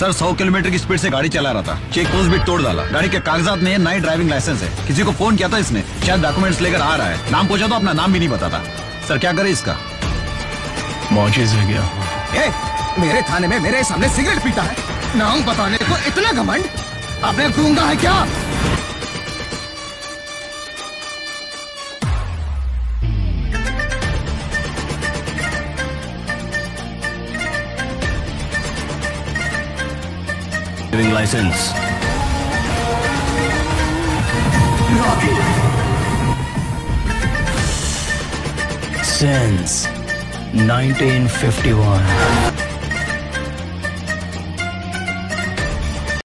Sir सौ kilometre की speed से गाड़ी चला रहा था। चेक पोस्ट भी तोड़ डाला। गाड़ी के कागजात में नई ड्राइविंग लाइसेंस है। किसी को फ़ोन किया था इसने। शायद डॉक्यूमेंट्स लेकर आ रहा है। नाम पूछा तो अपना नाम भी नहीं बताता। सर क्या करे इसका? मौजेज हो गया ए, मेरे थाने में मेरे सामने सिगरेट पीता है। नाम बताने को इतना घमंड? आपने गूँगा है क्या? Driving licence since 1951